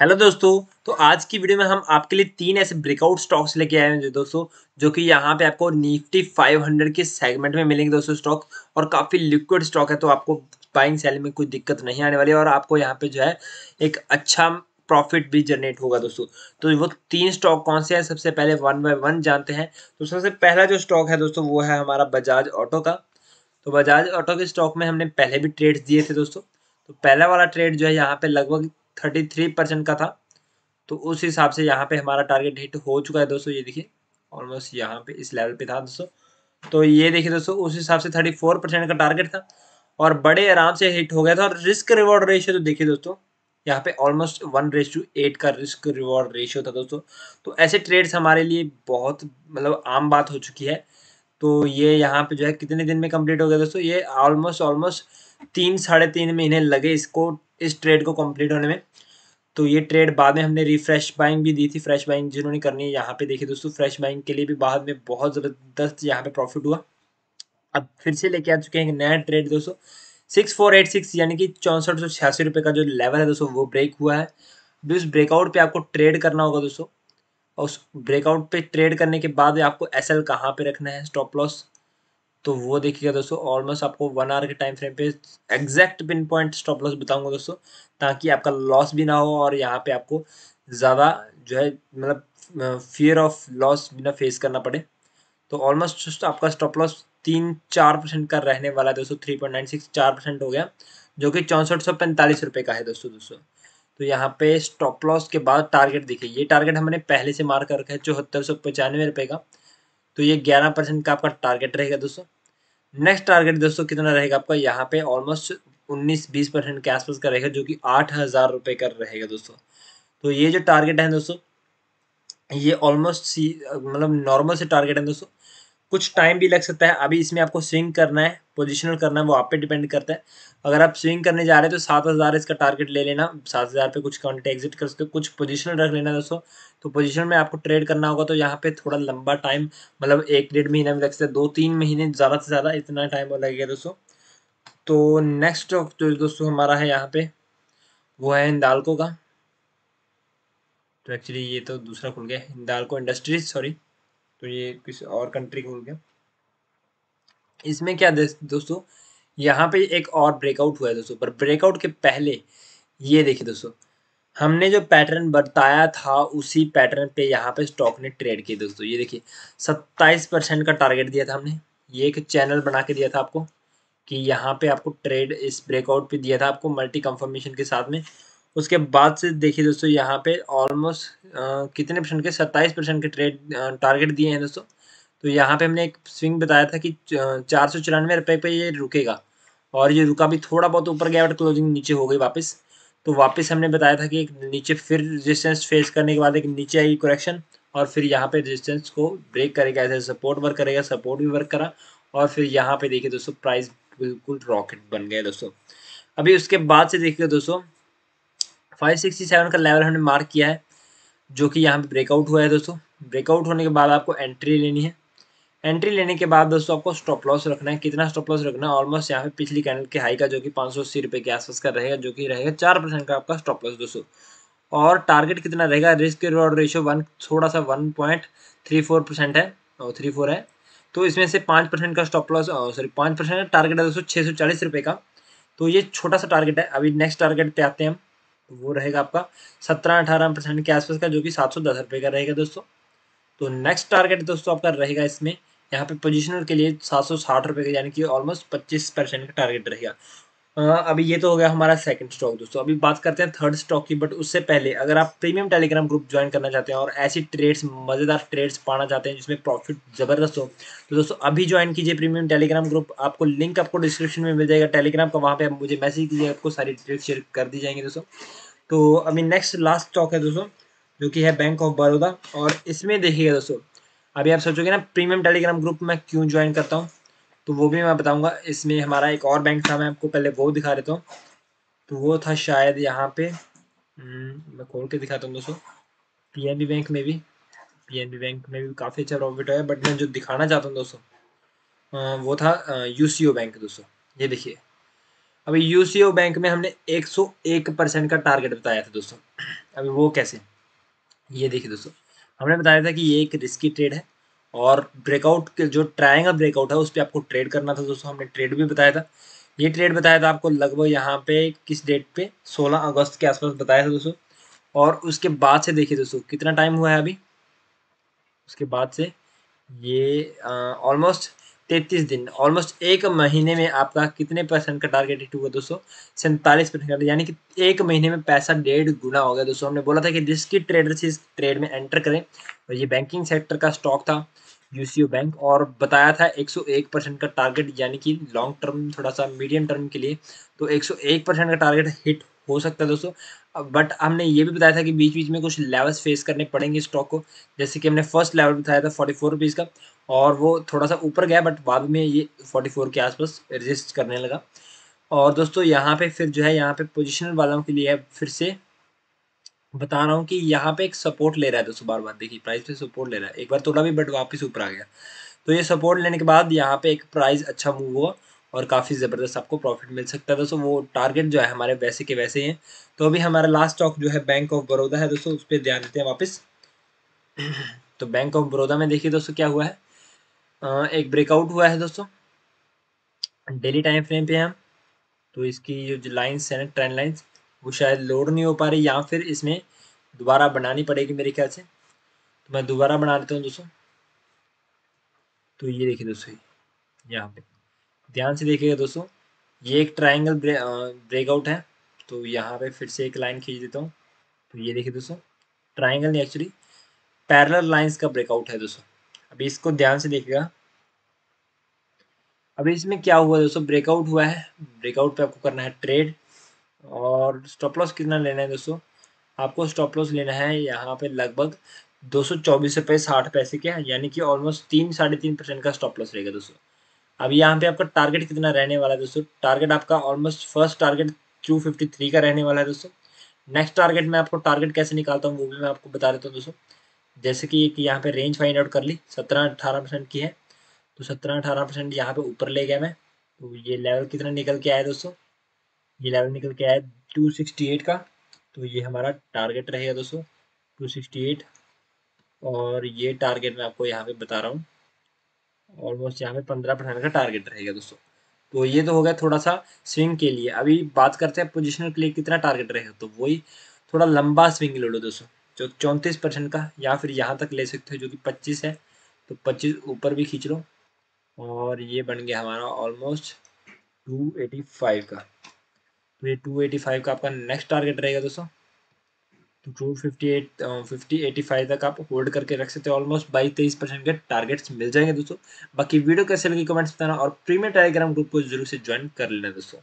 Hello दोस्तों तो आज की वीडियो में हम आपके लिए तीन ऐसे ब्रेकआउट स्टॉक्स लेके आए हैं दोस्तों, जो कि यहाँ पे आपको निफ्टी 500 के सेगमेंट में मिलेंगे दोस्तों स्टॉक और काफ़ी लिक्विड स्टॉक है तो आपको बाइंग सेलिंग में कोई दिक्कत नहीं आने वाली, और आपको यहाँ पे जो है एक अच्छा प्रॉफिट भी जनरेट होगा दोस्तों। तो वो तीन स्टॉक कौन से हैं, सबसे पहले वन बाय वन जानते हैं। तो सबसे पहला जो स्टॉक है दोस्तों, वो है हमारा बजाज ऑटो का। तो बजाज ऑटो के स्टॉक में हमने पहले भी ट्रेड्स दिए थे दोस्तों। तो पहला वाला ट्रेड जो है, यहाँ पे लगभग थर्टी थ्री परसेंट का था। तो उस हिसाब से यहाँ पे हमारा टारगेट हिट हो चुका है दोस्तों, ये देखिए ऑलमोस्ट यहाँ पे इस लेवल पे था दोस्तों। तो ये देखिए दोस्तों, उस हिसाब से थर्टी फोर परसेंट का टारगेट था और बड़े आराम से हिट हो गया था। और रिस्क रिवॉर्ड रेशियो तो देखिए दोस्तों, यहाँ पे almost one is to eight का रिस्क रिवॉर्ड रेशियो था दोस्तों। तो ऐसे ट्रेड्स हमारे लिए बहुत मतलब आम बात हो चुकी है। तो ये यहाँ पे जो है, कितने दिन में कंप्लीट हो गया दोस्तों? ये ऑलमोस्ट ऑलमोस्ट तीन, साढ़े तीन महीने लगे इसको इस ट्रेड को कंप्लीट होने में। तो ये ट्रेड बाद में हमने रिफ्रेश बाइंग भी दी थी फ्रेश बाइंग जिन्होंने करनी है यहाँ पे। देखिए दोस्तों फ्रेश बाइंग के लिए भी बाद में बहुत ज़बरदस्त यहाँ पे प्रॉफिट हुआ। अब फिर से लेके आ चुके हैं नया ट्रेड दोस्तों। सिक्स फोर एट सिक्स यानी कि चौंसठ सौ छियासी रुपये का जो लेवल है दोस्तों, वो ब्रेक हुआ है। अभी उस ब्रेकआउट पे आपको ट्रेड करना होगा दोस्तों। और उस ब्रेकआउट पे ट्रेड करने के बाद आपको एस एल कहाँ पे रखना है? स्टॉप लॉस तो वो देखिएगा दोस्तों ऑलमोस्ट आपको वन आवर के टाइम फ्रेम पे exact pin point stop loss बताऊँगा दोस्तों, ताकि आपका लॉस भी ना हो और यहाँ पे आपको ज़्यादा जो है मतलब फियर ऑफ़ लॉस भी ना फेस करना पड़े। तो ऑलमोस्ट आपका स्टॉप लॉस तीन चार परसेंट का रहने वाला है दोस्तों थ्री पॉइंट नाइन सिक्स चार परसेंट हो गया, जो कि चौंसठ सौ पैंतालीस रुपये का है दोस्तों दोस्तों। तो यहाँ पे स्टॉप लॉस के बाद टारगेट देखिए, ये टारगेट हमने पहले से मार कर रखा है, चौहत्तर सौ पचानवे रुपये का। तो ये ग्यारह परसेंट का आपका टारगेट रहेगा दोस्तों। नेक्स्ट टारगेट दोस्तों कितना रहेगा आपका? यहाँ पे ऑलमोस्ट उन्नीस बीस परसेंट के आसपास का रहेगा, जो कि आठ हज़ार रुपये का रहेगा दोस्तों। तो ये जो टारगेट है दोस्तों, ये ऑलमोस्ट सी मतलब नॉर्मल से टारगेट है दोस्तों। कुछ टाइम भी लग सकता है। अभी इसमें आपको स्विंग करना है पोजिशनल करना है, वो आप पे डिपेंड करता है। अगर आप स्विंग करने जा रहे हैं तो सात हज़ार इसका टारगेट ले लेना। सात हज़ार पे कुछ काउंट एग्जिट कर सकते हो। कुछ पोजिशनल रख लेना दोस्तों। तो पोजिशन में आपको ट्रेड करना होगा तो यहाँ पे थोड़ा लंबा टाइम मतलब एक डेढ़ महीना भी लग सकता है। दो तीन महीने ज़्यादा से ज़्यादा इतना टाइम लगेगा दोस्तों। तो नेक्स्ट जो दोस्तों हमारा है यहाँ पे, वो है हिंदालको का। तो एक्चुअली ये तो दूसरा खुल गया हिंदालको इंडस्ट्रीज़ सॉरी तो ये किसी और कंट्री खुल गया। इसमें क्या दोस्तों, यहाँ पे एक और ब्रेकआउट हुआ है दोस्तों, पर ब्रेकआउट के पहले ये देखिए दोस्तों, हमने जो पैटर्न बताया था, उसी पैटर्न पे यहाँ पे स्टॉक ने ट्रेड किया दोस्तों। ये देखिए, सत्ताईस परसेंट का टारगेट दिया था हमने। ये एक चैनल बना के दिया था आपको कि यहाँ पे आपको ट्रेड इस ब्रेकआउट पे दिया था आपको मल्टी कंफर्मेशन के साथ में। उसके बाद से देखिए दोस्तों, यहाँ पे ऑलमोस्ट कितने परसेंट के, सत्ताईस परसेंट के ट्रेड टारगेट दिए हैं दोस्तों। तो यहाँ पे हमने एक स्विंग बताया था कि चार सौ चौरानवे रुपये पे ये रुकेगा। और ये रुका भी थोड़ा बहुत ऊपर गया बट क्लोजिंग नीचे हो गई वापस। तो वापस हमने बताया था कि एक नीचे फिर रेजिस्टेंस फेस करने के बाद एक नीचे आएगी करेक्शन और फिर यहाँ पे रेजिस्टेंस को ब्रेक करेगा। ऐसे सपोर्ट वर्क करेगा सपोर्ट भी वर्क करा, और फिर यहाँ पे देखिए दोस्तों प्राइस बिल्कुल रॉकेट बन गया दोस्तों। अभी उसके बाद से देखिए दोस्तों 567 का लेवल हमने मार्क किया है, जो कि यहाँ पे ब्रेकआउट हुआ है दोस्तों। ब्रेकआउट होने के बाद आपको एंट्री लेनी है। एंट्री लेने के बाद दोस्तों आपको स्टॉप लॉस रखना है। कितना स्टॉप लॉस रखना है? ऑलमोस्ट यहाँ पे पिछली कैंडल के हाई का, जो कि पाँच सौ अस्सी के आसपास का रहेगा, जो कि रहेगा चार परसेंट का आपका स्टॉप लॉस दोस्तों। और टारगेट कितना रहेगा? रिस्क रिवॉर्ड रेशियो वन थोड़ा सा one point three four percent है, और थ्री फोर है। तो इसमें से पाँच परसेंट का स्टॉप लॉस सॉरी पाँच परसेंट टारगेट है दोस्तों छः सौ चालीस रुपये का। तो ये छोटा सा टारगेट है। अभी नेक्स्ट टारगेट पे आते हैं हम। वो रहेगा आपका सत्रह अठारह परसेंट के आसपास का, जो कि सात सौ दस रुपये का रहेगा दोस्तों। तो नेक्स्ट टारगेट दोस्तों आपका रहेगा इसमें, यहाँ पे पोजिशनर के लिए सात सौ साठ रुपये का, यानी कि ऑलमोस्ट पच्चीस परसेंट का टारगेट रहेगा। अभी ये तो हो गया हमारा सेकंड स्टॉक दोस्तों। अभी बात करते हैं थर्ड स्टॉक की बट उससे पहले अगर आप प्रीमियम टेलीग्राम ग्रुप ज्वाइन करना चाहते हैं और ऐसी ट्रेड्स मज़ेदार ट्रेड्स पाना चाहते हैं जिसमें प्रॉफिट ज़बरदस्त हो तो दोस्तों अभी ज्वाइन कीजिए प्रीमियम टेलीग्राम ग्रुप आपको लिंक आपको डिस्क्रिप्शन में मिल जाएगा। टेलीग्राम का वहाँ पे आप मुझे मैसेज कीजिए, आपको सारी ट्रेड शेयर कर दी जाएँगी दोस्तों। तो अभी नेक्स्ट लास्ट स्टॉक है दोस्तों, जो कि है बैंक ऑफ़ बड़ौदा और इसमें देखिएगा दोस्तों, अभी आप सोचोगे ना प्रीमियम टेलीग्राम ग्रुप में क्यों ज्वाइन करता हूँ? तो वो भी मैं बताऊँगा। इसमें हमारा एक और बैंक था मैं आपको पहले वो दिखा देता हूँ। तो वो था शायद यहाँ पे हम्म, मैं खोल के दिखाता हूँ दोस्तों। पीएनबी बैंक में भी पीएनबी बैंक में भी काफ़ी अच्छा प्रॉफिट है बट मैं जो दिखाना चाहता हूँ दोस्तों वो था यूसीओ बैंक दोस्तों। ये देखिए अभी यूसीओ बैंक में हमने 101 परसेंट का टारगेट बताया था दोस्तों। अभी वो कैसे? ये देखिए दोस्तों हमने बताया था कि ये एक रिस्की ट्रेड है। और ब्रेकआउट के जो ट्रायंगल ब्रेकआउट है, उस पर आपको ट्रेड करना था, दोस्तों, हमने ट्रेड भी बताया था। ये ट्रेड बताया था आपको लगभग यहाँ पे किस डेट पे? 16 अगस्त के आसपास बताया था, दोस्तों। और उसके बाद से देखिए, दोस्तों, कितना टाइम हुआ है अभी? उसके बाद से ये ऑलमोस्ट तैतीस दिन ऑलमोस्ट एक महीने में आपका कितने परसेंट का टारगेट हिट हुआ दोस्तों? सैंतालीस परसेंट यानी कि एक महीने में पैसा डेढ़ गुना हो गया दोस्तों। हमने बोला था कि जिसकी ट्रेडर से ट्रेड में एंटर करें और ये बैंकिंग सेक्टर का स्टॉक था यूसीओ बैंक और बताया था 101 परसेंट का टारगेट यानी कि लॉन्ग टर्म थोड़ा सा मीडियम टर्म के लिए तो 101 परसेंट का टारगेट हिट हो सकता है दोस्तों। बट हमने ये भी बताया था कि बीच बीच में कुछ लेवल्स फेस करने पड़ेंगे स्टॉक को। जैसे कि हमने फ़र्स्ट लेवल बताया था फोर्टी फोर का, और वो थोड़ा सा ऊपर गया बट बाद में ये फोर्टी फोर के आसपास रजिस्ट करने लगा। और दोस्तों, यहाँ पे फिर जो है, यहाँ पे पोजिशनल वालों के लिए फिर से बता रहा हूँ कि यहाँ पे एक सपोर्ट ले रहा है दोस्तों बार बार देखिए प्राइस पे सपोर्ट ले रहा है। एक बार थोड़ा भी बट वापस ऊपर आ गया। तो ये सपोर्ट लेने के बाद यहाँ पे एक प्राइस अच्छा मूव हुआ। और काफ़ी ज़बरदस्त आपको प्रॉफिट मिल सकता है। दोस्तों, वो टारगेट जो है हमारे वैसे के वैसे हैं तो अभी हमारा लास्ट स्टॉक जो है बैंक ऑफ़ बड़ौदा है। दोस्तों, उस पर ध्यान देते हैं वापस। तो बैंक ऑफ़ बड़ौदा में देखिए दोस्तों, क्या हुआ है? एक ब्रेकआउट हुआ है दोस्तों। डेली टाइम फ्रेम पे हम तो इसकी जो लाइन्स है ना ट्रेंड लाइन्स वो शायद लोड नहीं हो पा रही या फिर इसमें दोबारा बनानी पड़ेगी मेरे ख्याल से। तो मैं दोबारा बना लेता हूँ दोस्तों। तो ये देखिए दोस्तों, यहाँ पे। ध्यान से देखिएगा दोस्तों ये एक ट्राइंगल ब्रे, ब्रेकआउट है। तो यहाँ पे फिर से एक लाइन खींच देता हूँ। तो ये देखिए दोस्तों ट्राइंगल नहीं एक्चुअली पैरेलल लाइंस का ब्रेकआउट है दोस्तों। अभी इसको ध्यान से देखिएगा। अभी इसमें क्या हुआ दोस्तों ब्रेकआउट हुआ है। ब्रेकआउट पे आपको करना है ट्रेड और स्टॉप लॉस कितना लेना है दोस्तों? आपको स्टॉप लॉस लेना है यहाँ पे लगभग दो सौ चौबीस रुपये साठ पैसे के यानी कि ऑलमोस्ट तीन साढ़े तीन परसेंट का स्टॉप लॉस रहेगा दोस्तों। अब यहाँ पे आपका टारगेट कितना रहने वाला है दोस्तों? टारगेट आपका almost first target two fifty three का रहने वाला है दोस्तों। नेक्स्ट टारगेट में आपको टारगेट कैसे निकालता हूँ वो भी मैं आपको बता देता हूँ दोस्तों। जैसे कि एक यहाँ पे रेंज फाइंड आउट कर ली, सत्रह अठारह परसेंट की है। तो सत्रह अठारह परसेंट यहाँ पे ऊपर ले गया मैं। तो ये लेवल कितना निकल के आया दोस्तों? ये लेवल निकल के आया टू सिक्सटी एट का। तो ये हमारा टारगेट रहेगा दोस्तों टू सिक्सटी एट और ये टारगेट मैं आपको यहाँ पे बता रहा हूँ। ऑलमोस्ट यहाँ पे पंद्रह परसेंट का टारगेट रहेगा दोस्तों। तो ये तो हो गया थोड़ा सा स्विंग के लिए। अभी बात करते हैं पोजिशनल के लिए कितना टारगेट रहेगा तो वही थोड़ा लंबा स्विंग ले लो दोस्तों, जो चौंतीस परसेंट का या फिर यहाँ तक ले सकते हो, जो कि पच्चीस है तो पच्चीस ऊपर भी खींच लो। और ये बन गया हमारा ऑलमोस्ट टू एटी फाइव का। तो ये टू एटी फाइव का आपका नेक्स्ट टारगेट रहेगा दोस्तों। Two fifty eight fifty eighty five तक आप होल्ड करके रख सकते हो। ऑलमोस्ट बाईस तेईस परसेंट के टारगेट्स मिल जाएँगे दोस्तों। बाकी वीडियो कैसे लगी कमेंट्स बताना और प्रीमियर टेलीग्राम ग्रुप को ज़रूर से ज्वाइन कर लेना दोस्तों।